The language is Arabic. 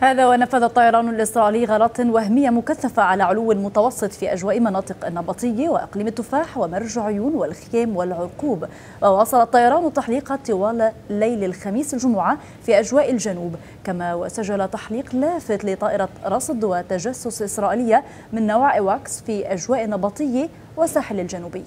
هذا ونفذ الطيران الإسرائيلي غارات وهمية مكثفة على علو متوسط في أجواء مناطق النبطية وإقليم التفاح ومرج عيون والخيام والعرقوب وواصل الطيران تحليق طوال ليل الخميس الجمعة في أجواء الجنوب. كما وسجل تحليق لافت لطائرة رصد وتجسس إسرائيلية من نوع إواكس في أجواء نبطية والساحل الجنوبي.